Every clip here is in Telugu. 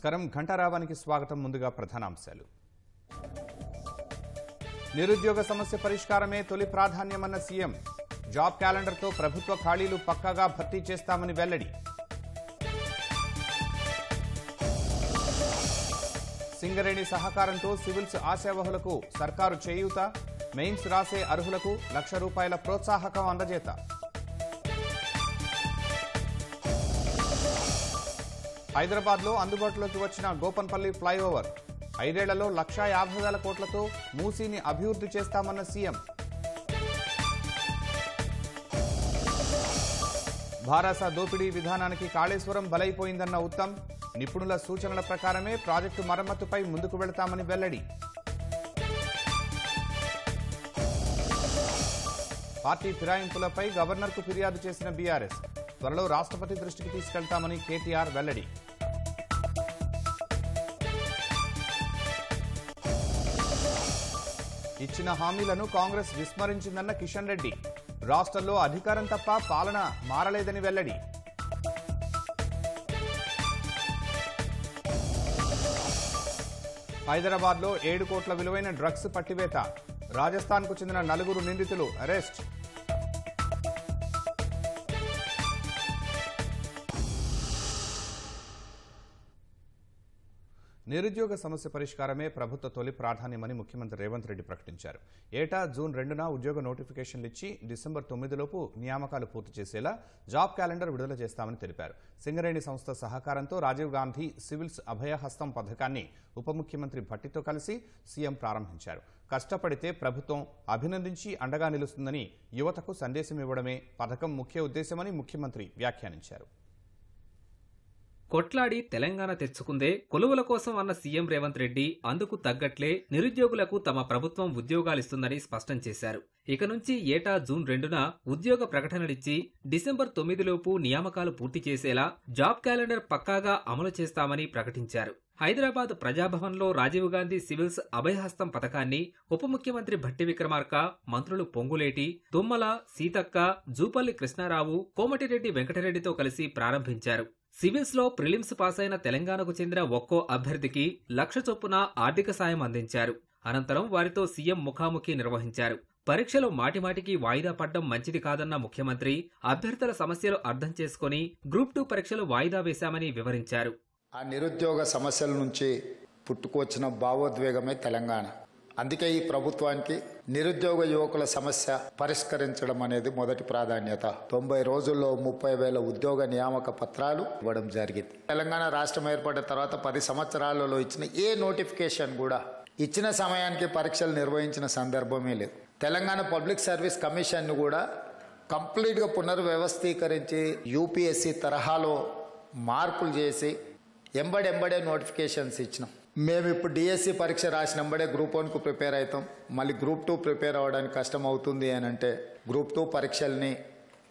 నమస్కారం. ఘంటారావానికి స్వాగతం ముందుగా ప్రధానాంశాలు. నిరుద్యోగ సమస్య పరిష్కారమే తొలి ప్రాధాన్యమన్న సీఎం. జాబ్ క్యాలెండర్తో ప్రభుత్వ ఖాళీలు పక్కాగా భర్తీ చేస్తామని వెల్లడి. సింగరేణి సహకారంతో సివిల్స్ ఆశావహులకు సర్కారు చేయూత. మెయిన్స్ రాసే అర్హులకు లక్ష రూపాయల ప్రోత్సాహకం అందజేత. హైదరాబాద్లో అందుబాటులోకి వచ్చిన గోపన్పల్లి ఫ్లైఓవర్. ఐదేళ్ళలో లక్షా యాభై వేల కోట్లతో మూసీని అభివృద్ధి చేస్తామన్న సీఎం. భారాస దోపిడీ విధానానికి కాళేశ్వరం బలైపోయిందన్న ఉత్తమ్ నిపుణుల సూచనల ప్రకారమే ప్రాజెక్టు మరమ్మతుపై ముందుకు వెళతామని వెల్లడి. పార్టీ ఫిరాయింపులపై గవర్నర్కు ఫిర్యాదు చేసిన బీఆర్ఎస్. త్వరలో రాష్ట్రపతి దృష్టికి తీసుకెళ్తామని కేటీఆర్ వెల్లడి. ఇచ్చిన హామీలను కాంగ్రెస్ విస్మరించిందన్న కిషన్ రెడ్డి. రాష్ట్రంలో అధికారం తప్ప పాలన మారలేదని వెల్లడి. హైదరాబాద్లో ఏడు కోట్ల విలువైన డ్రగ్స్ పట్టివేత. రాజస్థాన్కు చెందిన నలుగురు నిందితులు అరెస్ట్. నిరుద్యోగ సమస్య పరిష్కారమే ప్రభుత్వ తొలి ప్రాధాన్యమని ముఖ్యమంత్రి రేవంత్ రెడ్డి ప్రకటించారు. ఏటా జూన్ రెండున ఉద్యోగ నోటిఫికేషన్లు ఇచ్చి డిసెంబర్ తొమ్మిదిలోపు నియామకాలు పూర్తి చేసేలా జాబ్ క్యాలెండర్ విడుదల చేస్తామని తెలిపారు. సింగరేణి సంస్థ సహకారంతో రాజీవ్ గాంధీ సివిల్స్ అభయహస్తం పథకాన్ని ఉప ముఖ్యమంత్రి భట్టితో కలిసి సీఎం ప్రారంభించారు. కష్టపడితే ప్రభుత్వం అభినందించి అండగా నిలుస్తుందని యువతకు సందేశం ఇవ్వడమే పథకం ముఖ్య ఉద్దేశమని ముఖ్యమంత్రి వ్యాఖ్యానించారు. కొట్లాడి తెలంగాణ తెచ్చుకుందే కొలువుల కోసం అన్న సీఎం రేవంత్ రెడ్డి అందుకు తగ్గట్లే నిరుద్యోగులకు తమ ప్రభుత్వం ఉద్యోగాలిస్తుందని స్పష్టం చేశారు. ఇక నుంచి ఏటా జూన్ రెండున ఉద్యోగ ప్రకటనలిచ్చి డిసెంబర్ తొమ్మిదిలోపు నియామకాలు పూర్తి చేసేలా జాబ్ క్యాలెండర్ పక్కాగా అమలు చేస్తామని ప్రకటించారు. హైదరాబాద్ ప్రజాభవన్లో రాజీవ్ గాంధీ సివిల్స్ అభయహస్తం పథకాన్ని ఉప ముఖ్యమంత్రి భట్టి విక్రమార్క మంత్రులు పొంగులేటి తుమ్మల సీతక్క జూపల్లి కృష్ణారావు కోమటిరెడ్డి వెంకటరెడ్డితో కలిసి ప్రారంభించారు. సివిల్స్లో ప్రిలిమ్స్ పాస్ అయిన తెలంగాణకు చెందిన ఒక్కో అభ్యర్థికి లక్ష చొప్పున ఆర్థిక సాయం అందించారు. అనంతరం వారితో సీఎం ముఖాముఖి నిర్వహించారు. పరీక్షలు మాటిమాటికి వాయిదా పడ్డం మంచిది కాదన్న ముఖ్యమంత్రి అభ్యర్థుల సమస్యలు అర్థం చేసుకుని గ్రూప్ టూ పరీక్షలు వాయిదా వేశామని వివరించారు. ఆ నిరుద్యోగ సమస్యల నుంచి పుట్టుకొచ్చిన భావోద్వేగమే తెలంగాణ. అందుకే ఈ ప్రభుత్వానికి నిరుద్యోగ యువకుల సమస్య పరిష్కరించడం అనేది మొదటి ప్రాధాన్యత. తొంభై రోజుల్లో ముప్పై వేల ఉద్యోగ నియామక పత్రాలు ఇవ్వడం జరిగింది. తెలంగాణ రాష్ట్రం ఏర్పడిన తర్వాత పది సంవత్సరాలలో ఇచ్చిన ఏ నోటిఫికేషన్ కూడా ఇచ్చిన సమయానికి పరీక్షలు నిర్వహించిన సందర్భమే లేదు. తెలంగాణ పబ్లిక్ సర్వీస్ కమిషన్ను కూడా కంప్లీట్గా పునర్వ్యవస్థీకరించి యూపీఎస్సీ తరహాలో మార్పులు చేసి ఎంబడెంబడే నోటిఫికేషన్స్ ఇచ్చినాం. మేము ఇప్పుడు డిఎస్సి పరీక్ష రాసినంబడే గ్రూప్ వన్కు ప్రిపేర్ అవుతాం. మళ్ళీ గ్రూప్ టూ ప్రిపేర్ అవ్వడానికి కష్టం అవుతుంది అని అంటే గ్రూప్ టూ పరీక్షల్ని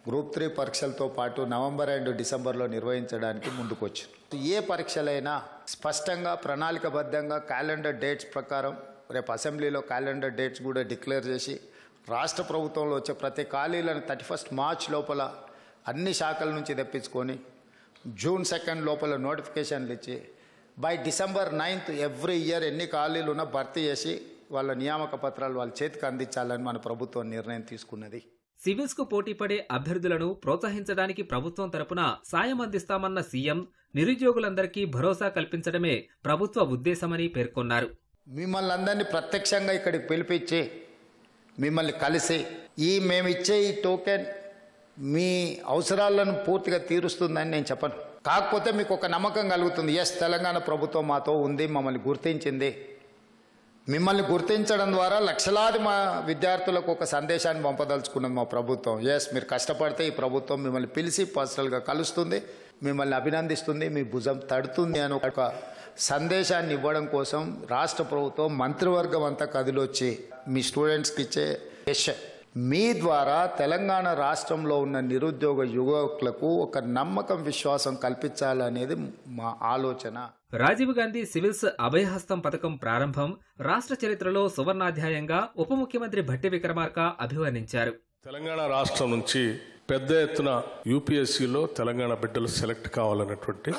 గ్రూప్ త్రీ పరీక్షలతో పాటు నవంబర్ అండ్ డిసెంబర్లో నిర్వహించడానికి ముందుకొచ్చు. ఏ పరీక్షలైనా స్పష్టంగా ప్రణాళికబద్ధంగా క్యాలెండర్ డేట్స్ ప్రకారం రేపు అసెంబ్లీలో క్యాలెండర్ డేట్స్ కూడా డిక్లేర్ చేసి రాష్ట్ర ప్రభుత్వంలో వచ్చే ప్రతి ఖాళీలను థర్టీ ఫస్ట్ మార్చ్ లోపల అన్ని శాఖల నుంచి తెప్పించుకొని జూన్ సెకండ్ లోపల నోటిఫికేషన్లు ఇచ్చి by December ninth every year ఎన్ని ఖాళీలు ఉన్నా భర్తీ చేసి వాళ్ళ నియామక పత్రాలు వాళ్ళ చేతికి అందించాలని మన ప్రభుత్వం నిర్ణయం తీసుకున్నది. సివిల్స్కు పోటీపడే అభ్యర్థులను ప్రోత్సహించడానికి ప్రభుత్వం తరపున సాయం అందిస్తామన్న సీఎం నిరుద్యోగులందరికీ భరోసా కల్పించడమే ప్రభుత్వ ఉద్దేశమని పేర్కొన్నారు. మిమ్మల్ని అందరినీ ప్రత్యక్షంగా ఇక్కడికి పిలిపించి మిమ్మల్ని కలిసి ఈ మేము ఇచ్చే ఈ టోకెన్ మీ అవసరాలను పూర్తిగా తీరుస్తుందని నేను చెప్పను. కాకపోతే మీకు ఒక నమ్మకం కలుగుతుంది. ఎస్ తెలంగాణ ప్రభుత్వం మాతో ఉంది మమ్మల్ని గుర్తించింది. మిమ్మల్ని గుర్తించడం ద్వారా లక్షలాది మా విద్యార్థులకు ఒక సందేశాన్ని పంపదలుచుకున్నది మా ప్రభుత్వం. ఎస్ మీరు కష్టపడితే ఈ ప్రభుత్వం మిమ్మల్ని పిలిచి పర్సనల్గా కలుస్తుంది మిమ్మల్ని అభినందిస్తుంది మీ భుజం తడుతుంది అని ఒక సందేశాన్ని ఇవ్వడం కోసం రాష్ట్ర ప్రభుత్వం మంత్రివర్గం అంతా కదిలొచ్చి మీ స్టూడెంట్స్కి ఇచ్చే ఎస్ మీ ద్వారా తెలంగాణ రాష్ట్రంలో ఉన్న నిరుద్యోగ యువకులకు ఒక నమ్మకం విశ్వాసం కల్పించాలనేది మా ఆలోచన. రాజీవ్ గాంధీ సివిల్స్ అభయహస్తం పథకం ప్రారంభం రాష్ట్ర చరిత్రలో సువర్ణాధ్యాయంగా ఉప ముఖ్యమంత్రి భట్టి విక్రమార్క అభివర్ణించారు. తెలంగాణ రాష్ట్రం నుంచి పెద్ద ఎత్తున యూపీఎస్సీలో తెలంగాణ బిడ్డలు సెలెక్ట్ కావాలన్నటువంటి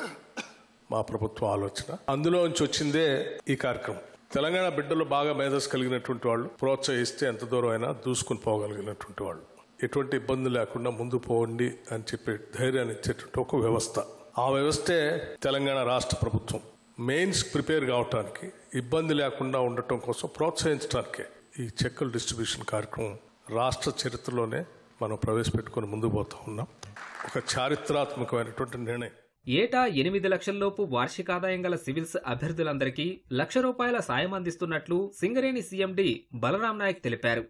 మా ప్రభుత్వ ఆలోచన. అందులో నుంచి వచ్చిందే ఈ కార్యక్రమం. తెలంగాణ బిడ్డలు బాగా మేధస్సు కలిగినటువంటి వాళ్ళు ప్రోత్సహిస్తే ఎంత దూరం అయినా దూసుకుని పోగలిగినటువంటి వాళ్ళు. ఎటువంటి ఇబ్బంది లేకుండా ముందు పోండి అని చెప్పి ధైర్యాన్ని ఇచ్చేటువంటి ఒక వ్యవస్థ. ఆ వ్యవస్థే తెలంగాణ రాష్ట్ర ప్రభుత్వం. మెయిన్స్ ప్రిపేర్ కావటానికి ఇబ్బంది లేకుండా ఉండటం కోసం ప్రోత్సహించడానికే ఈ చెక్కుల డిస్ట్రిబ్యూషన్ కార్యక్రమం రాష్ట్ర చరిత్రలోనే మనం ప్రవేశపెట్టుకుని ముందుకు పోతా ఉన్నాం. ఒక చారిత్రాత్మకమైనటువంటి నిర్ణయం. ఏటా ఎనిమిది లక్షల్లోపు వార్షికాదాయం గల సివిల్స్ అభ్యర్థులందరికీ లక్ష రూపాయల సాయం అందిస్తున్నట్లు సింగరేణి సీఎండి బలరాం నాయక్ తెలిపారు.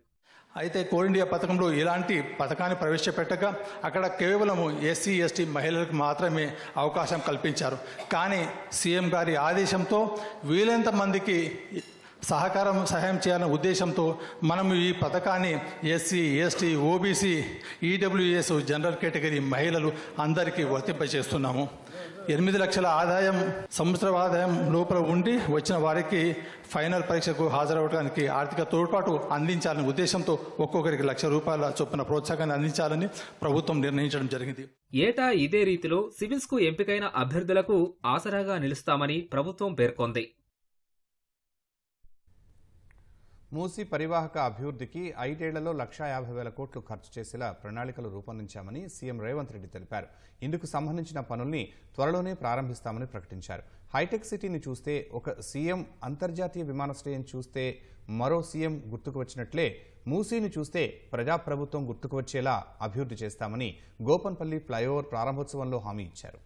అయితే కోల్ ఇండియా పథకంలో ఇలాంటి పథకాన్ని ప్రవేశపెట్టగా అక్కడ కేవలం ఎస్సీ ఎస్టీ మహిళలకు మాత్రమే అవకాశం కల్పించారు. కానీ సీఎం గారి ఆదేశంతో వీలైనంత మందికి సహకారం సహాయం చేయాలనే ఉద్దేశంతో మనం ఈ పథకాన్ని SC ST OBC EWS general category మహిళలు అందరికీ వర్తింపజేస్తున్నాము. ఎనిమిది లక్షల ఆదాయం సంవత్సర ఆదాయం లోపల ఉండి వచ్చిన వారికి ఫైనల్ పరీక్షకు హాజరవడానికి ఆర్థిక తోడ్పాటు అందించాలనే ఉద్దేశంతో ఒక్కొక్కరికి లక్ష రూపాయల చొప్పున ప్రోత్సాహాన్ని అందించాలని ప్రభుత్వం నిర్ణయించడం జరిగింది. ఏటా ఇదే రీతిలో సివిల్స్కు ఎంపికైన అభ్యర్థులకు ఆసరాగా నిలుస్తామని ప్రభుత్వం పేర్కొంది. మూసి పరివాహక అభివృద్ధికి ఐదేళ్ళలో లక్షా యాభై వేల కోట్లు ఖర్చు చేసేలా ప్రణాళికలు రూపొందించామని సీఎం రేవంత్ రెడ్డి తెలిపారు. ఇందుకు సంబంధించిన పనుల్ని త్వరలోనే ప్రారంభిస్తామని ప్రకటించారు. హైటెక్ సిటీని చూస్తే ఒక సీఎం అంతర్జాతీయ విమానాశ్రయం చూస్తే మరో సీఎం గుర్తుకు వచ్చినట్లే మూసీని చూస్తే ప్రజాప్రభుత్వం గుర్తుకు వచ్చేలా అభివృద్ధి చేస్తామని గోపన్పల్లి ఫ్లైఓవర్ ప్రారంభోత్సవంలో హామీ ఇచ్చారు.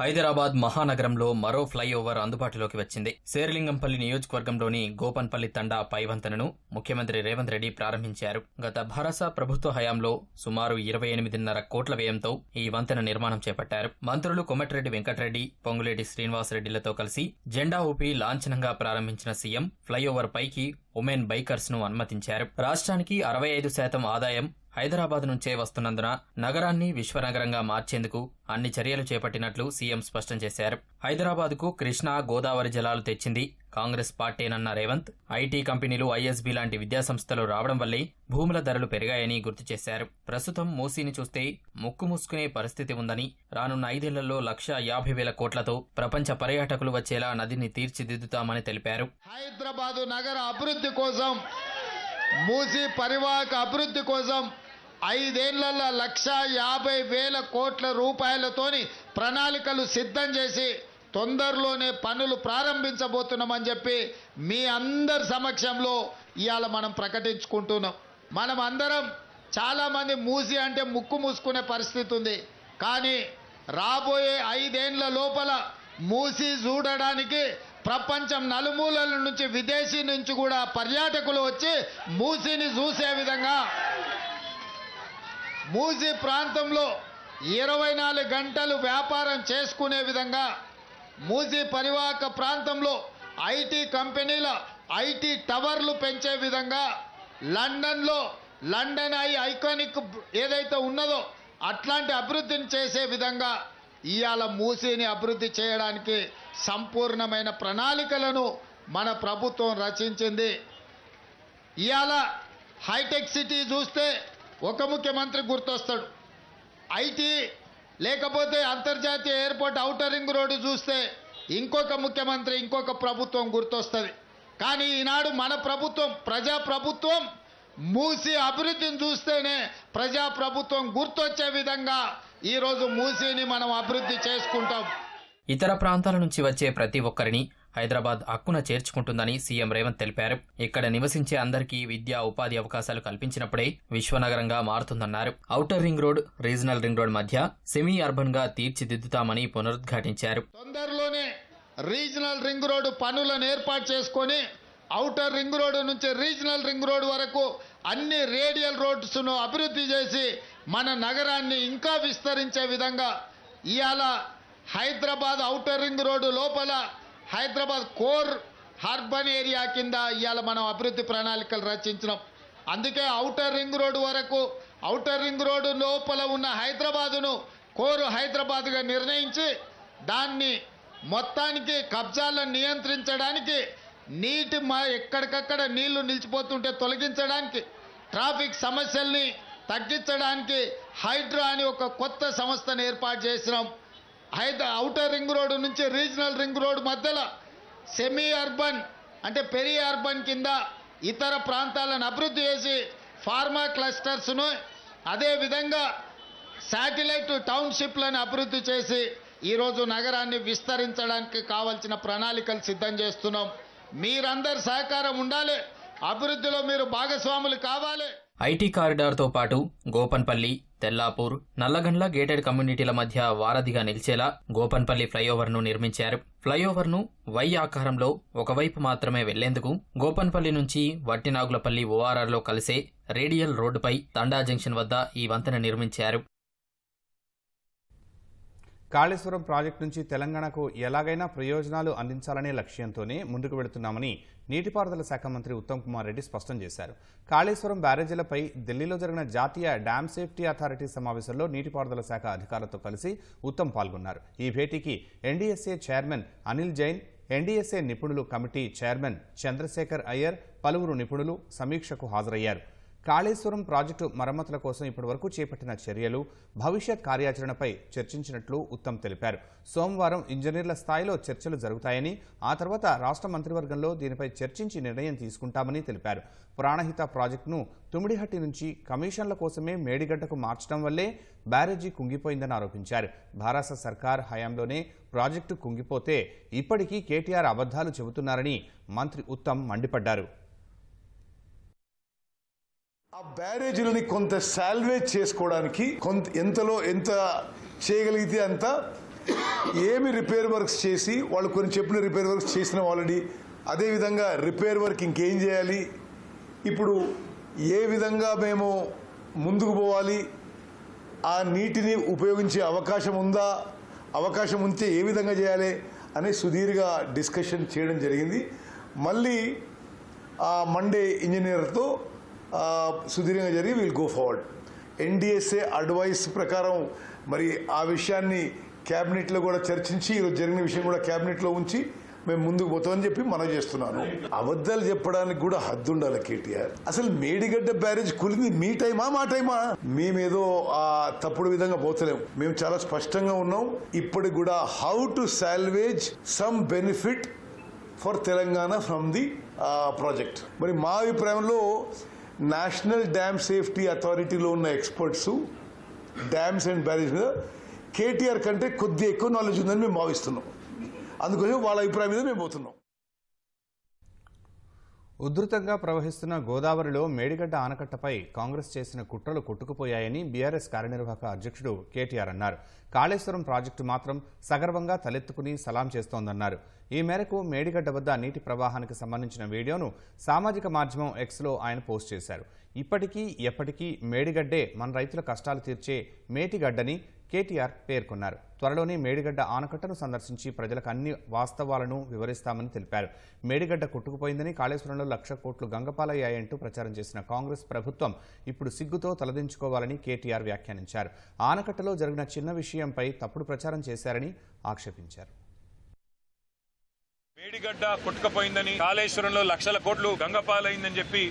హైదరాబాద్ మహానగరంలో మరో ఫ్లైఓవర్ అందుబాటులోకి వచ్చింది. శేరిలింగంపల్లి నియోజకవర్గంలోని గోపన్పల్లి తండా పైవంతనను ముఖ్యమంత్రి రేవంత్ రెడ్డి ప్రారంభించారు. గత భరసా ప్రభుత్వ హయాంలో సుమారు ఇరవై ఎనిమిదిన్నర కోట్ల వ్యయంతో ఈ వంతెన నిర్మాణం చేపట్టారు. మంత్రులు కొమటిరెడ్డి వెంకటరెడ్డి పొంగులేటి శ్రీనివాసరెడ్డిలతో కలిసి జెండా ఊపి లాంఛనంగా ప్రారంభించిన సీఎం ఫ్లైఓవర్ పైకి ఉమెన్ బైకర్స్ను అనుమతించారు. రాష్ట్రానికి అరవై ఐదు శాతం ఆదాయం హైదరాబాద్ నుంచే వస్తున్నందున నగరాన్ని విశ్వనగరంగా మార్చేందుకు అన్ని చర్యలు చేపట్టినట్లు సీఎం స్పష్టం చేశారు. హైదరాబాద్కు కృష్ణా గోదావరి జలాలు తెచ్చింది కాంగ్రెస్ పార్టీనన్న రేవంత్ ఐటీ కంపెనీలు ఐఎస్బీ లాంటి విద్యాసంస్థలు రావడం వల్లే భూముల ధరలు పెరిగాయని గుర్తు చేశారు. ప్రస్తుతం మూసీని చూస్తే ముక్కు మూసుకునే పరిస్థితి ఉందని రానున్న ఐదేళ్ళలో లక్ష యాభై వేల కోట్లతో ప్రపంచ పర్యాటకులు వచ్చేలా నదిని తీర్చిదిద్దుతామని తెలిపారు. హైదరాబాదు నగర అభివృద్ధి కోసం మూసి పరివాహక అభివృద్ధి కోసం ఐదేళ్ళలో లక్ష యాభై వేల కోట్ల రూపాయలతోని ప్రణాళికలు సిద్ధం చేసి తొందరలోనే పనులు ప్రారంభించబోతున్నామని చెప్పి మీ అందరి సమక్షంలో ఇవాళ మనం ప్రకటించుకుంటున్నాం. మనం అందరం చాలామంది మూసి అంటే ముక్కు మూసుకునే పరిస్థితి ఉంది. కానీ రాబోయే ఐదేండ్ల లోపల మూసి చూడడానికి ప్రపంచం నలుమూలల నుంచి విదేశీ నుంచి కూడా పర్యాటకులు వచ్చి మూసిని చూసే విధంగా మూసి ప్రాంతంలో ఇరవై నాలుగు గంటలు వ్యాపారం చేసుకునే విధంగా మూసి పరివాహక ప్రాంతంలో ఐటీ కంపెనీల ఐటీ టవర్లు పెంచే విధంగా లండన్లో లండన్ ఐ ఐకానిక్ ఏదైతే ఉన్నదో అట్లాంటి అభివృద్ధిని చేసే విధంగా ఇవాళ మూసీని అభివృద్ధి చేయడానికి సంపూర్ణమైన ప్రణాళికలను మన ప్రభుత్వం రచించింది. ఇవాళ హైటెక్ సిటీ చూస్తే ఒక ముఖ్యమంత్రి గుర్తొస్తాడు. ఐటీ లేకపోతే అంతర్జాతీయ ఎయిర్పోర్ట్ ఔటర్ రింగ్ రోడ్డు చూస్తే ఇంకొక ముఖ్యమంత్రి ఇంకొక ప్రభుత్వం గుర్తొస్తుంది. కానీ ఈనాడు మన ప్రభుత్వం ప్రజా ప్రభుత్వం మూసి అభివృద్ధిని చూస్తేనే ప్రజా ప్రభుత్వం గుర్తొచ్చే విధంగా ఈరోజు మూసీని మనం అభివృద్ధి చేసుకుంటాం. ఇతర ప్రాంతాల నుంచి వచ్చే ప్రతి ఒక్కరిని హైదరాబాద్ హక్కున చేర్చుకుంటుందని సీఎం రేవంత్ తెలిపారు. ఇక్కడ నివసించే అందరికీ విద్యా ఉపాధి అవకాశాలు కల్పించినప్పుడే విశ్వనగరంగా మారుతుందన్నారు. Outer ring road regional ring road మధ్య సెమీ అర్బన్గా తీర్చిదిద్దుతామని పునరుద్ఘాటించారు. తొందరలోనే రీజనల్ రింగ్ రోడ్డు పనులను ఏర్పాటు చేసుకొని ఔటర్ రింగ్ రోడ్డు నుంచి రీజనల్ రింగ్ రోడ్ వరకు అన్ని రేడియల్ రోడ్స్ను అభివృద్ధి చేసి మన నగరాన్ని ఇంకా విస్తరించే విధంగా ఇవాళ హైదరాబాద్ ఔటర్ రింగ్ రోడ్డు లోపల హైదరాబాద్ కోర్ అర్బన్ ఏరియా కింద ఇవాళ మనం అభివృద్ధి ప్రణాళికలు రచించినాం. అందుకే ఔటర్ రింగ్ రోడ్డు వరకు ఔటర్ రింగ్ రోడ్డు లోపల ఉన్న హైదరాబాదును కోరు హైదరాబాద్గా నిర్ణయించి దాన్ని మొత్తానికి కబ్జాలను నియంత్రించడానికి నీటి మా ఎక్కడికక్కడ నీళ్ళు నిలిచిపోతుంటే తొలగించడానికి ట్రాఫిక్ సమస్యల్ని తగ్గించడానికి హైడ్రా అని ఒక కొత్త సంస్థను ఏర్పాటు చేసినాం. హైద ఔటర్ రింగ్ రోడ్ నుంచి రీజనల్ రింగ్ రోడ్ మధ్యలో సెమీ అర్బన్ అంటే పెరి అర్బన్ కింద ఇతర ప్రాంతాలను అభివృద్ధి చేసి ఫార్మా క్లస్టర్స్ను అదేవిధంగా శాటిలైట్ టౌన్షిప్లను అభివృద్ధి చేసి ఈరోజు నగరాన్ని విస్తరించడానికి కావలసిన ప్రణాళికలు సిద్ధం చేస్తున్నాం. మీరందరి సహకారం ఉండాలి. అభివృద్ధిలో మీరు భాగస్వాములు కావాలి. ఐటీ కారిడార్తో పాటు గోపన్పల్లి తెల్లాపూర్ నల్లగండ్ల గేటెడ్ కమ్యూనిటీల మధ్య వారధిగా నిలిచేలా గోపన్పల్లి ఫ్లైఓవర్ను నిర్మించారు. ఫ్లైఓవర్ను వై ఆకారంలో ఒకవైపు మాత్రమే వెళ్ళేందుకు గోపన్పల్లి నుంచి వట్టినాగులపల్లి ఓఆర్ఆర్లో కలిసే రేడియల్ రోడ్డుపై తండా జంక్షన్ వద్ద ఈ వంతెన నిర్మించారు. కాళేశ్వరం ప్రాజెక్టు నుంచి తెలంగాణకు ఎలాగైనా ప్రయోజనాలు అందించాలనే లక్ష్యంతోనే ముందుకు వెళుతున్నామని నీటిపారుదల శాఖ మంత్రి ఉత్తమ్ కుమార్ రెడ్డి స్పష్టం చేశారు. కాళేశ్వరం బ్యారేజీలపై ఢిల్లీలో జరిగిన జాతీయ డ్యామ్ సేఫ్టీ అథారిటీ సమావేశంలో నీటిపారుదల శాఖ అధికారులతో కలిసి ఉత్తమ్ పాల్గొన్నారు. ఈ భేటీకి NDSA chairman Anil Jain NDSA నిపుణులు కమిటీ చైర్మన్ చంద్రశేఖర్ అయ్యర్ పలువురు నిపుణులు సమీక్షకు హాజరయ్యారు. కాళేశ్వరం ప్రాజెక్టు మరమ్మతుల కోసం ఇప్పటివరకు చేపట్టిన చర్యలు భవిష్యత్ కార్యాచరణపై చర్చించినట్లు ఉత్తమ్ తెలిపారు. సోమవారం ఇంజనీర్ల స్థాయిలో చర్చలు జరుగుతాయని ఆ తర్వాత రాష్ట్ర మంత్రివర్గంలో దీనిపై చర్చించి నిర్ణయం తీసుకుంటామని తెలిపారు. ప్రాణహిత ప్రాజెక్టును తుమిడిహట్టి నుంచి కమిషన్ల కోసమే మేడిగడ్డకు మార్చడం వల్లే బ్యారేజీ కుంగిపోయిందని ఆరోపించారు. భారత సర్కార్ హయాంలోనే ప్రాజెక్టు కుంగిపోతే ఇప్పటికీ కేటీఆర్ అబద్ధాలు చెబుతున్నారని మంత్రి ఉత్తమ్ మండిపడ్డారు. బ్యారేజీలని కొంత సాల్వేజ్ చేసుకోవడానికి కొంత ఎంతలో ఎంత చేయగలిగితే అంత ఏమి రిపేర్ వర్క్స్ చేసి వాళ్ళు కొన్ని చెప్పిన రిపేర్ వర్క్స్ చేసిన ఆల్రెడీ అదేవిధంగా రిపేర్ వర్క్ ఇంకేం చేయాలి? ఇప్పుడు ఏ విధంగా మేము ముందుకు పోవాలి? ఆ నీటిని ఉపయోగించే అవకాశం ఉందా? అవకాశం ఉంటే ఏ విధంగా చేయాలి? అనే సుదీర్ఘ డిస్కషన్ చేయడం జరిగింది. మళ్ళీ ఆ మండే ఇంజనీర్తో సుదీర్ఘంగా జరిగి we'll go forward NDSA advice ప్రకారం మరి ఆ విషయాన్ని క్యాబినెట్లో కూడా చర్చించి ఈరోజు జరిగిన విషయం కూడా క్యాబినెట్లో ఉంచి మేము ముందుకు పోతామని చెప్పి మనం చేస్తున్నాను. అబద్ధాలు చెప్పడానికి కూడా హద్దు ఉండాలి కేటీఆర్. అసలు మేడిగడ్డ బ్యారేజ్ కులింది మీ టైమా మా టైమా? మేమేదో ఆ తప్పుడు విధంగా పోతలేము మేము చాలా స్పష్టంగా ఉన్నాం. ఇప్పటికి కూడా how to salvage some benefit for Telangana from the project మరి మా అభిప్రాయంలో నేషనల్ డ్యామ్ సేఫ్టీ అథారిటీలో ఉన్న ఎక్స్పర్ట్స్ డ్యామ్స్ అండ్ బ్యారేజ్ మీద కేటీఆర్ కంటే కొద్ది ఎక్కువ నాలెడ్జ్ ఉందని మేము భావిస్తున్నాం. అందుకోసం వాళ్ళ అభిప్రాయం మీద మేము పోతున్నాం. ఉధృతంగా ప్రవహిస్తున్న గోదావరిలో మేడిగడ్డ ఆనకట్టపై కాంగ్రెస్ చేసిన కుట్రలు కొట్టుకుపోయాయని బీఆర్ఎస్ కార్యనిర్వాహక అధ్యక్షుడు కేటీఆర్ అన్నారు. కాళేశ్వరం ప్రాజెక్టు మాత్రం సగర్వంగా తలెత్తుకుని సలాం చేస్తోందన్నారు. ఈ మేరకు మేడిగడ్డ వద్ద నీటి ప్రవాహానికి సంబంధించిన వీడియోను సామాజిక మాధ్యమం ఎక్స్లో ఆయన పోస్ట్ చేశారు. ఇప్పటికీ ఎప్పటికీ మేడిగడ్డే మన రైతుల కష్టాలు తీర్చే మేటిగడ్డని కేటీఆర్ పేర్కొన్నారు. త్వరలోనే మేడిగడ్డ ఆనకట్టను సందర్శించి ప్రజలకు అన్ని వాస్తవాలను వివరిస్తామని తెలిపారు. మేడిగడ్డ కొట్టుకుపోయిందని కాళేశ్వరంలో లక్ష కోట్లు గంగపాలయ్యాయంటూ ప్రచారం చేసిన కాంగ్రెస్ ప్రభుత్వం ఇప్పుడు సిగ్గుతో తలదించుకోవాలని కేటీఆర్ వ్యాఖ్యానించారు. ఆనకట్టలో జరిగిన చిన్న విషయంపై తప్పుడు ప్రచారం చేశారని ఆక్షేపించారు. మేడిగడ్డ కొట్టుకపోయిందని కాళేశ్వరంలో లక్షల కోట్లు గంగపాలైందని చెప్పి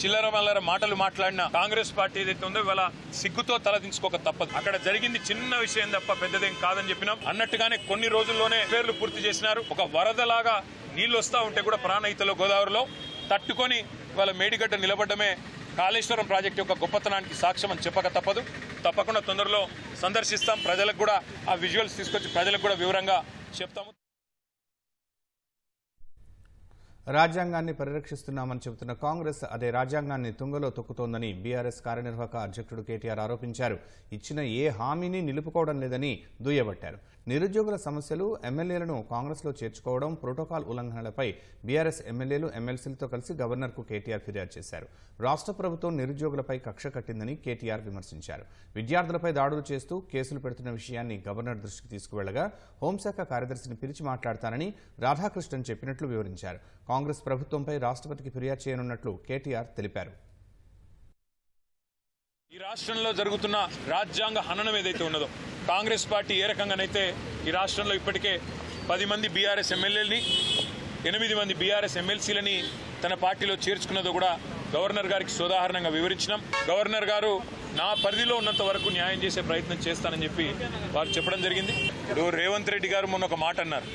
చిల్లర మల్లర మాటలు మాట్లాడిన కాంగ్రెస్ పార్టీ ఏదైతే ఉందో ఇవాళ సిగ్గుతో తలదించుకోక తప్పదు. అక్కడ జరిగింది చిన్న విషయం తప్ప పెద్దదేం కాదని చెప్పినాం. అన్నట్టుగానే కొన్ని రోజుల్లోనే పేర్లు పూర్తి చేసినారు. ఒక వరదలాగా నీళ్ళు వస్తా ఉంటే కూడా ప్రాణహితలో గోదావరిలో తట్టుకొని ఇవాళ మేడిగడ్డ నిలబడమే కాళేశ్వరం ప్రాజెక్టు యొక్క గొప్పతనానికి సాక్ష్యం అని చెప్పక తప్పదు. తప్పకుండా తొందరలో సందర్శిస్తాం. ప్రజలకు కూడా ఆ విజువల్స్ తీసుకొచ్చి ప్రజలకు కూడా వివరంగా చెప్తాము. రాజ్యాంగాన్ని పరిరక్షిస్తున్నామని చెబుతున్న కాంగ్రెస్ అదే రాజ్యాంగాన్ని తుంగలో తొక్కుతోందని బీఆర్ఎస్ కార్యనిర్వాహక అధ్యక్షుడు కేటీఆర్ ఆరోపించారు. ఇచ్చిన ఏ హామీని నిలుపుకోవడం లేదని దుయ్యబట్టారు. నిరుద్యోగుల సమస్యలు ఎమ్మెల్యేలను కాంగ్రెస్లో చేర్చుకోవడం ప్రోటోకాల్ ఉల్లంఘనలపై బీఆర్ఎస్ ఎమ్మెల్యేలు ఎమ్మెల్సీలతో కలిసి గవర్నర్కు కేటీఆర్ ఫిర్యాదు చేశారు. రాష్ట్ర ప్రభుత్వం నిరుద్యోగులపై కక్ష కట్టిందని కేటీఆర్ విమర్శించారు. విద్యార్థులపై దాడులు చేస్తూ కేసులు పెడుతున్న విషయాన్ని గవర్నర్ దృష్టికి తీసుకువెళ్ళగా హోంశాఖ కార్యదర్శిని పిలిచి మాట్లాడతానని రాధాకృష్ణన్ చెప్పినట్లు వివరించారు. కాంగ్రెస్ ప్రభుత్వంపై రాష్ట్రపతికి ఫిర్యాదు చేయనున్నట్లు కేటీఆర్ తెలిపారు. ఈ రాష్ట్రంలో జరుగుతున్న రాజ్యాంగ హననం ఏదైతే ఉన్నదో కాంగ్రెస్ పార్టీ ఏ రకంగానైతే ఈ రాష్ట్రంలో ఇప్పటికే పది మంది బీఆర్ఎస్ ఎమ్మెల్యేలని ఎనిమిది మంది బీఆర్ఎస్ ఎమ్మెల్సీలని తన పార్టీలో చేర్చుకున్నదో కూడా గవర్నర్ గారికి సోదాహరణంగా వివరించినాం. గవర్నర్ గారు నా పరిధిలో ఉన్నంత వరకు న్యాయం చేసే ప్రయత్నం చేస్తానని చెప్పి వారు చెప్పడం జరిగింది. ఇప్పుడు రేవంత్ రెడ్డి గారు మొన్న ఒక మాట అన్నారు.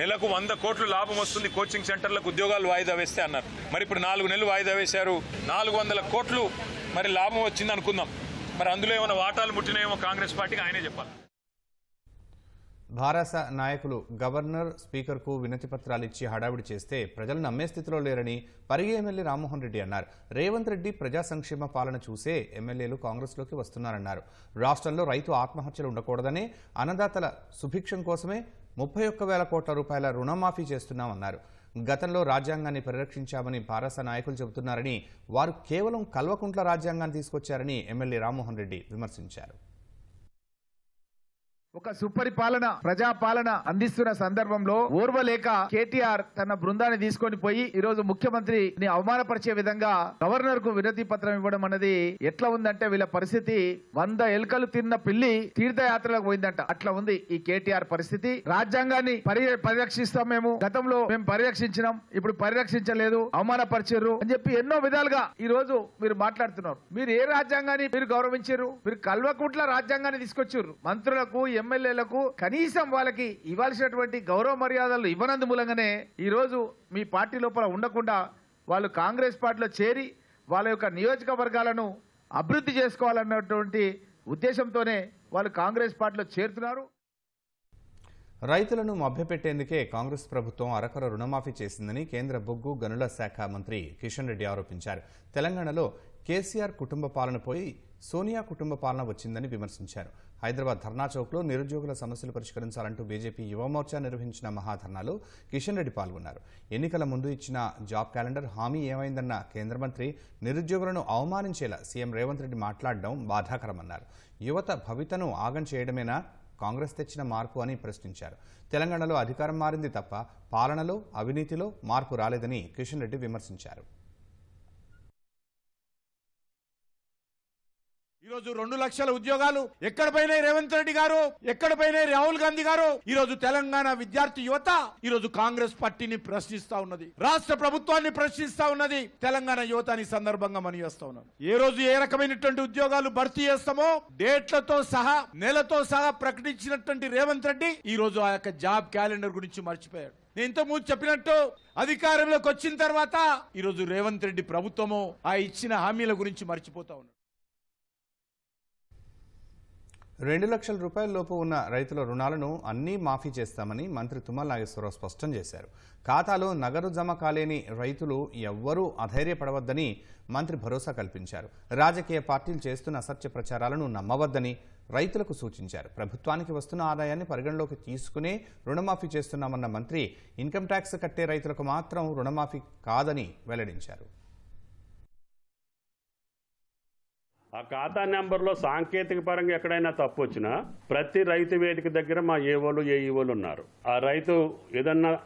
నెలకు వంద కోట్లు లాభం వస్తుంది కోచింగ్ సెంటర్లకు ఉద్యోగాలు వాయిదా వేస్తే అన్నారు. మరి ఇప్పుడు నాలుగు నెలలు వాయిదా వేశారు. నాలుగు వందల కోట్లు మరి లాభం వచ్చింది అనుకుందాం. మరి అందులో ఏమైనా వాటాలు ముట్టినాయేమో కాంగ్రెస్ పార్టీకి ఆయనే చెప్పాలి. భారస నాయకులు గవర్నర్ స్పీకర్కు వినతి పత్రాలు ఇచ్చి హడావిడి చేస్తే ప్రజలు నమ్మే స్థితిలో లేరని పరిగి ఎమ్మెల్యే రామ్మోహన్ రెడ్డి అన్నారు. రేవంత్ రెడ్డి ప్రజా సంక్షేమ పాలన చూసే ఎమ్మెల్యేలు కాంగ్రెస్లోకి వస్తున్నారన్నారు. రాష్ట్రంలో రైతు ఆత్మహత్యలు ఉండకూడదని అన్నదాతల సుభిక్షం కోసమే ముప్పై ఒక్క వేల కోట్ల రూపాయల రుణమాఫీ చేస్తున్నామన్నారు. గతంలో రాజ్యాంగాన్ని పరిరక్షించామని భారస నాయకులు చెబుతున్నారని వారు కేవలం కల్వకుంట్ల రాజ్యాంగాన్ని తీసుకొచ్చారని ఎమ్మెల్యే రామ్మోహన్ రెడ్డి విమర్శించారు. ఒక సుపరిపాలన ప్రజాపాలన అందిస్తున్న సందర్భంలో ఓర్వలేక కేటీఆర్ తన బృందాన్ని తీసుకొని పోయి ఈ రోజు ముఖ్యమంత్రిని అవమానపరిచే విధంగా గవర్నర్కు వినతి పత్రం ఇవ్వడం అనేది ఎట్లా ఉందంటే వీళ్ళ పరిస్థితి వంద ఎలుకలు తిన్న పిల్లి తీర్థయాత్రలకు పోయిందంట. అట్లా ఉంది ఈ కేటీఆర్ పరిస్థితి. రాజ్యాంగాన్ని పరి పరిరక్షిస్తాం మేము. గతంలో మేము పరిరక్షించినాం. ఇప్పుడు పరిరక్షించలేదు. అవమానపరిచారు అని చెప్పి ఎన్నో విధాలుగా ఈ రోజు మీరు మాట్లాడుతున్నారు. మీరు ఏ రాజ్యాంగాన్ని మీరు గౌరవించారు మీరు కల్వకుంట్ల రాజ్యాంగాన్ని తీసుకొచ్చారు మంత్రులకు ఎమ్మెల్యేలకు కనీసం వాళ్ళకి ఇవ్వాల్సినటువంటి గౌరవ మర్యాదలు ఇవ్వనందు మూలంగానే ఈరోజు మీ పార్టీ లోపల ఉండకుండా వాళ్ళు కాంగ్రెస్ పార్టీలో చేరి వాళ్ళ యొక్క నియోజకవర్గాలను అభివృద్ధి చేసుకోవాలన్నటువంటి ఉద్దేశంతోనే వాళ్ళు కాంగ్రెస్ పార్టీలో చేరుతున్నారు. రైతులను మభ్యపెట్టేందుకే కాంగ్రెస్ ప్రభుత్వం అరకర రుణమాఫీ చేసిందని కేంద్ర బొగ్గు గనుల శాఖ మంత్రి కిషన్ రెడ్డి ఆరోపించారు. తెలంగాణలో కేసీఆర్ కుటుంబ పాలన పోయి సోనియా కుటుంబ పాలన వచ్చిందని విమర్శించారు. హైదరాబాద్ ధర్నా చౌక్లో నిరుద్యోగుల సమస్యలు పరిష్కరించాలంటూ బీజేపీ యువమోర్చా నిర్వహించిన మహాధర్నాలో కిషన్ రెడ్డి పాల్గొన్నారు. ఎన్నికల ముందు ఇచ్చిన జాబ్ క్యాలెండర్ హామీ ఏమైందన్న కేంద్ర మంత్రి నిరుద్యోగులను అవమానించేలా సీఎం రేవంత్ రెడ్డి మాట్లాడడం బాధాకరమన్నారు. యువత భవితను ఆగం చేయడమేనా? కాంగ్రెస్ తెచ్చిన మార్పు అని ప్రశ్నించారు. తెలంగాణలో అధికారం మారింది తప్ప పాలనలో అవినీతిలో మార్పు రాలేదని కిషన్ రెడ్డి విమర్శించారు. ఈ రోజు రెండు లక్షల ఉద్యోగాలు. ఎక్కడ పోయినాయి రేవంత్ రెడ్డి గారు? ఎక్కడ పోయినాయి రాహుల్ గాంధీ గారు? ఈరోజు తెలంగాణ విద్యార్థి యువత ఈరోజు కాంగ్రెస్ పార్టీని ప్రశ్నిస్తా ఉన్నది. రాష్ట్ర ప్రభుత్వాన్ని ప్రశ్నిస్తా ఉన్నది. తెలంగాణ యువత సందర్భంగా మనీ చేస్తా ఉన్నాం ఏ రోజు ఏ రకమైనటువంటి ఉద్యోగాలు భర్తీ చేస్తామో డేట్లతో సహా నెలతో సహా ప్రకటించినటువంటి రేవంత్ రెడ్డి ఈ రోజు ఆ యొక్క జాబ్ క్యాలెండర్ గురించి మర్చిపోయాడు. నేను ఇంతకుముందు చెప్పినట్టు అధికారంలోకి వచ్చిన తర్వాత ఈరోజు రేవంత్ రెడ్డి ప్రభుత్వము ఆ ఇచ్చిన హామీల గురించి మర్చిపోతా ఉన్నాడు రెండు లక్షల రూపాయల లోపు ఉన్న రైతుల రుణాలను అన్నీ మాఫీ చేస్తామని మంత్రి తుమ్మల నాగేశ్వరరావు స్పష్టం చేశారు. ఖాతాలో నగదు జమ కాలేని రైతులు ఎవ్వరూ అధైర్యపడవద్దని మంత్రి భరోసా కల్పించారు. రాజకీయ పార్టీలు చేస్తున్న అసత్య ప్రచారాలను నమ్మవద్దని రైతులకు సూచించారు. ప్రభుత్వానికి వస్తున్న ఆదాయాన్ని పరిగణలోకి తీసుకునే రుణమాఫీ చేస్తున్నామన్న మంత్రి ఇన్కమ్ ట్యాక్స్ కట్టే రైతులకు మాత్రం రుణమాఫీ కాదని వెల్లడించారు. ఆ ఖాతా నెంబర్లో సాంకేతిక పరంగా ఎక్కడైనా తప్పు వచ్చినా ప్రతి రైతు వేదిక దగ్గర మా ఏవోలు ఏఈఓలు ఉన్నారు. ఆ రైతు ఏదన్నా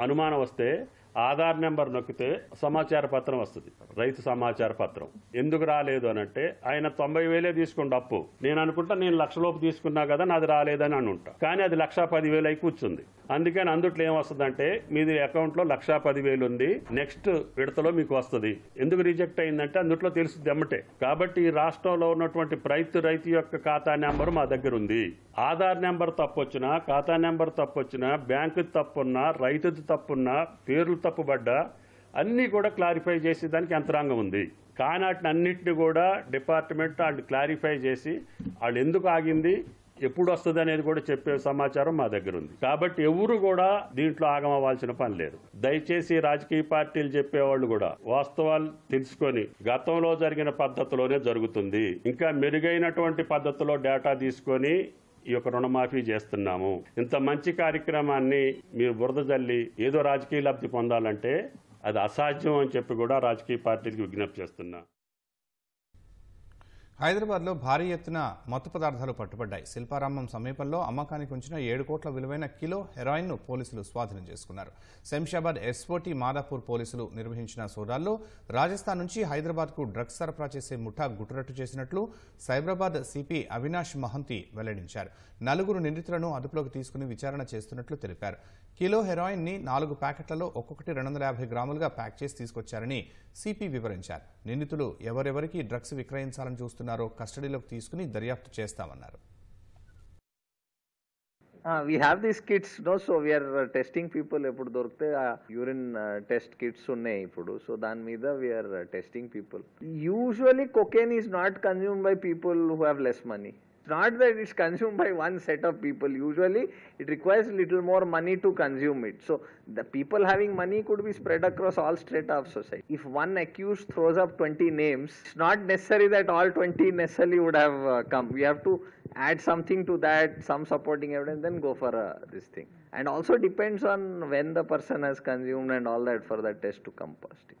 అనుమానం వస్తే ఆధార్ నెంబర్ నొక్కితే సమాచార పత్రం వస్తుంది. రైతు సమాచార పత్రం. ఎందుకు రాలేదు అనంటే ఆయన తొంభై వేలే తీసుకుంటే అప్పు. నేను అనుకుంటా నేను లక్షలోపు తీసుకున్నా కదా నాది రాలేదని అనుంటా. కానీ అది లక్షా పదివేలు అయి కూర్చుంది. అందుకని అందుట్లో ఏమొస్తుందంటే మీది అకౌంట్లో లక్షా పదివేలు ఉంది నెక్స్ట్ విడతలో మీకు వస్తుంది. ఎందుకు రిజెక్ట్ అయిందంటే అందుట్లో తెలుస్తుంది ఎమ్మటే కాబట్టి ఈ రాష్ట్రంలో ఉన్నటువంటి రైతు రైతు యొక్క ఖాతా నెంబర్ మా దగ్గర ఉంది. ఆధార్ నెంబర్ తప్పొచ్చినా ఖాతా నెంబర్ తప్పొచ్చినా బ్యాంకు తప్పున్నా రైతుది తప్పున్నా పేర్లు తప్పుబడ్డా అన్నీ కూడా క్లారిఫై చేసి దానికి యంత్రాంగం ఉంది. కానీ వాటిని అన్నింటినీ కూడా డిపార్ట్మెంట్ వాళ్ళు క్లారిఫై చేసి వాళ్ళు ఎందుకు ఆగింది? ఎప్పుడు వస్తుంది అనేది కూడా చెప్పే సమాచారం మా దగ్గర ఉంది కాబట్టి ఎవరు కూడా దీంట్లో ఆగమవ్వాల్సిన పని లేదు. దయచేసి రాజకీయ పార్టీలు చెప్పేవాళ్ళు కూడా వాస్తవాలు తెలుసుకొని గతంలో జరిగిన పద్ధతిలోనే జరుగుతుంది. ఇంకా మెరుగైనటువంటి పద్ధతిలో డేటా తీసుకొని ఈ యొక్క రుణమాఫీ చేస్తున్నాము. ఇంత మంచి కార్యక్రమాన్ని మీరు బురద జల్లి ఏదో రాజకీయ లబ్ధి పొందాలంటే అది అసాధ్యం అని చెప్పి కూడా రాజకీయ పార్టీలకు విజ్ఞప్తి చేస్తున్నా. హైదరాబాద్లో భారీ ఎత్తున మత్తు పదార్థాలు పట్టుబడ్డాయి. శిల్పారామం సమీపంలో అమ్మకానికి ఉంచిన ఏడు కోట్ల విలువైన కిలో హెరాయిన్ను పోలీసులు స్వాధీనం చేసుకున్నారు. శంషాబాద్ ఎస్ఓటీ మాదాపూర్ పోలీసులు నిర్వహించిన సోదాల్లో రాజస్థాన్ నుంచి హైదరాబాద్కు డ్రగ్స్ సరఫరా చేసే ముఠా గుట్టురట్టు చేసినట్లు సైబరాబాద్ సిపి అవినాష్ మహంతి వెల్లడించారు. నలుగురు నిందితులను అదుపులోకి తీసుకుని విచారణ చేస్తున్నట్లు తెలిపారు. కిలో హెరాయిన్ని నాలుగు ప్యాకెట్లలో ఒక్కొక్కటి రెండు వందల యాభై గ్రాములుగా ప్యాక్ చేసి తీసుకొచ్చారని సిపి వివరించారు. నిందితులు ఎవరెవరికి డ్రగ్స్ విక్రయించాలని చూస్తున్నారో కస్టడీలోకి తీసుకుని దర్యాప్తు చేస్తామన్నారు. We have these kits no so we are testing people ఎప్పుడు దొరికితే ఆ యూరిన్ టెస్ట్ కిట్స్ ఉన్నాయి ఇప్పుడు. సో దాని మీద we are testing people usually cocaine is not consume by people who have less money not that it's consumed by one set of people. Usually it requires little more money to consume it. So the people having money could be spread across all strata of society. If one accused throws up 20 names it's not necessary that all 20 necessarily would have uh, come. We have to add something to that some supporting evidence then go for uh, this thing. And also depends on when the person has consumed and all that for the test to come positive